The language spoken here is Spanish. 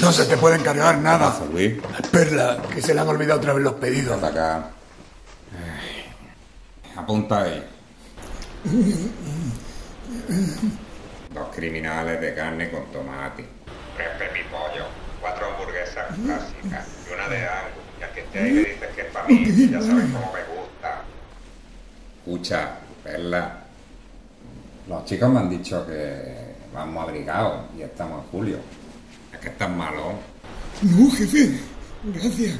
No se te puede encargar nada. Luis. Perla, que se le han olvidado otra vez los pedidos. Para acá. Apunta ahí. Dos criminales de carne con tomate. Tres pepipollos. Cuatro hamburguesas clásicas. Y una de algo. Y aquí esté ahí que dices que es para mí. que Ya sabes cómo me gusta. Escucha, Perla. Los chicos me han dicho que vamos abrigados y estamos en julio. Es que estás malo. No, jefe. Gracias.